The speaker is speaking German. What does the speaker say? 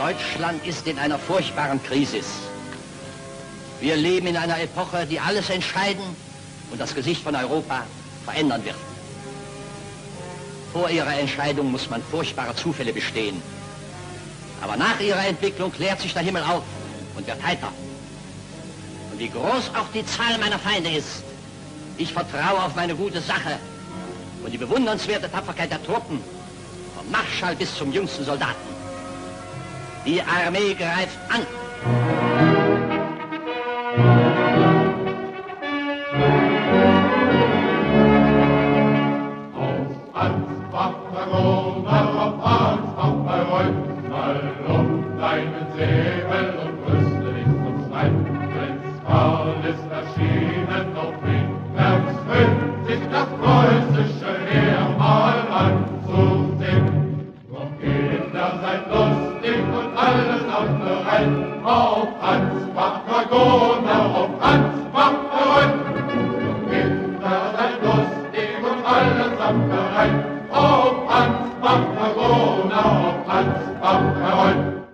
Deutschland ist in einer furchtbaren Krise. Wir leben in einer Epoche, die alles entscheiden und das Gesicht von Europa verändern wird. Vor ihrer Entscheidung muss man furchtbare Zufälle bestehen. Aber nach ihrer Entwicklung klärt sich der Himmel auf und wird heiter. Und wie groß auch die Zahl meiner Feinde ist, ich vertraue auf meine gute Sache und die bewundernswerte Tapferkeit der Truppen, vom Marschall bis zum jüngsten Soldaten. Die Armee greift an. Karl ist erschienen, doch rückwärts füllt sich das preußische bereit, auf Ansbach Dragoner, auf Ansbach bereit. Doch Kinder, seid lustig und alles bereit, auf Ansbach Dragoner, auf Ansbach bereit.